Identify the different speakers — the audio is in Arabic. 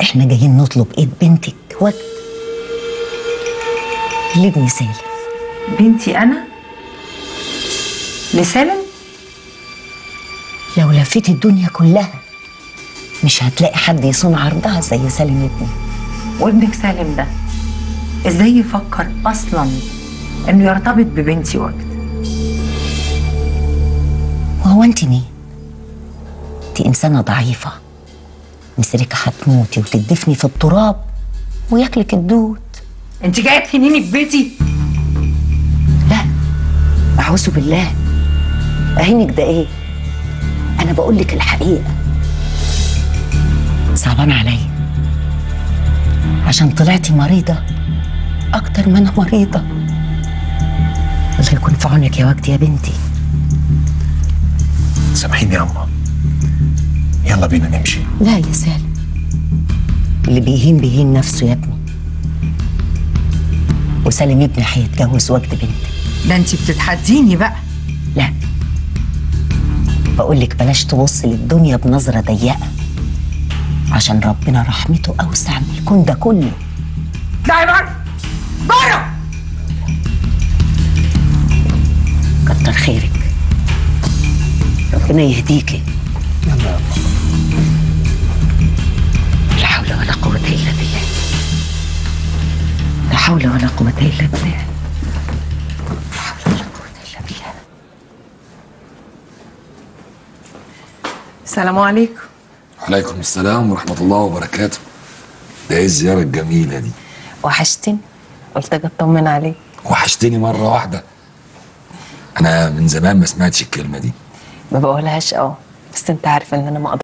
Speaker 1: إحنا جايين نطلب ايد بنتك وجد لابني سالم
Speaker 2: بنتي أنا؟ لسالم
Speaker 1: لو لفيت الدنيا كلها مش هتلاقي حد يصون عرضها زي سالم ابني.
Speaker 2: وابنك سالم ده إزاي يفكر أصلا إنه يرتبط ببنتي وجد
Speaker 1: وهو أنت مين؟ أنت إنسانة ضعيفة. مسرك هتموتي وتدفني في التراب وياكلك الدود.
Speaker 2: انت جاية تهنيني في بيتي؟
Speaker 1: لا أعوذ بالله. أهينك ده إيه؟ أنا بقول لك الحقيقة. صعبان عليا عشان طلعتي مريضة أكتر ما أنا مريضة. الله يكون في عونك يا وجدي يا بنتي.
Speaker 3: سامحيني يا أما يلا بينا نمشي.
Speaker 1: لا يا سالم. اللي بيهين بيهين نفسه يا ابني. وسالم ابني هيتجوز وجد بنتي
Speaker 2: ده انت بتتحديني بقى.
Speaker 1: لا. بقول لك بلاش تبص للدنيا بنظرة ضيقة. عشان ربنا رحمته أوسع من الكون ده كله.
Speaker 2: اطلعي بره بره!
Speaker 1: كتر خيرك. ربنا يهديكي. حول ولا قوة إلا بالله. لا حول ولا قوة إلا بالله
Speaker 2: السلام عليكم.
Speaker 4: وعليكم السلام ورحمة الله وبركاته. ده إيه الزيارة الجميلة دي؟
Speaker 5: وحشتني. قلت أجي أطمن عليك.
Speaker 4: وحشتني مرة واحدة. أنا من زمان ما سمعتش الكلمة دي.
Speaker 5: ما بقولهاش أه. بس أنت عارف إن أنا ما